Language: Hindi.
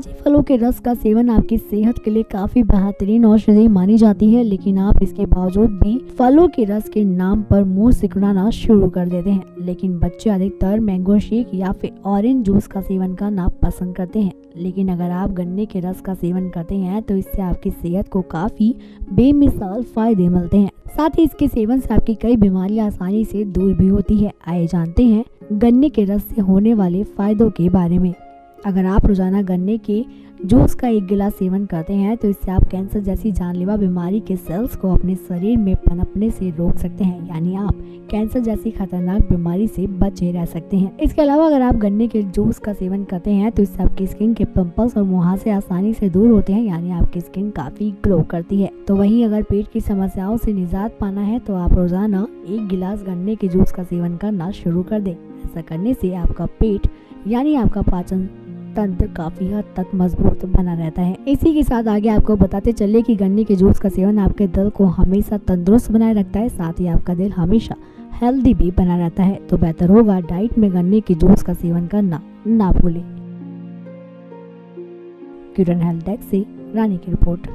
फलों के रस का सेवन आपकी सेहत के लिए काफ़ी बेहतरीन औषधि मानी जाती है, लेकिन आप इसके बावजूद भी फलों के रस के नाम पर मुँह सिकुड़ाना शुरू कर देते हैं। लेकिन बच्चे अधिकतर मैंगो शेक या फिर ऑरेंज जूस का सेवन करना पसंद करते हैं। लेकिन अगर आप गन्ने के रस का सेवन करते हैं तो इससे आपकी सेहत को काफ़ी बेमिसाल फ़ायदे मिलते हैं। साथ ही इसके सेवन से आपकी कई बीमारियाँ आसानी से दूर भी होती है। आए जानते हैं गन्ने के रस से होने वाले फायदों के बारे में। अगर आप रोज़ाना गन्ने के जूस का एक गिलास सेवन करते हैं तो इससे आप कैंसर जैसी जानलेवा बीमारी के सेल्स को अपने शरीर में पनपने से रोक सकते हैं, यानी आप कैंसर जैसी खतरनाक बीमारी से बचे रह सकते हैं। इसके अलावा अगर आप गन्ने के जूस का सेवन करते हैं तो इससे आपकी स्किन के पिंपल्स और मुहासे आसानी से दूर होते हैं, यानी आपकी स्किन काफ़ी ग्लो करती है। तो वहीं अगर पेट की समस्याओं से निजात पाना है तो आप रोज़ाना एक गिलास गन्ने के जूस का सेवन करना शुरू कर दें। ऐसा करने से आपका पेट, यानी आपका पाचन तंत्र काफ़ी हद तक मज़बूत बना रहता है। इसी के साथ आगे आपको बताते चले कि गन्ने के जूस का सेवन आपके दिल को हमेशा तंदुरुस्त बनाए रखता है, साथ ही आपका दिल हमेशा हेल्दी भी बना रहता है। तो बेहतर होगा डाइट में गन्ने के जूस का सेवन करना ना भूलें। किरण हेल्थ डेस्क से रानी की रिपोर्ट।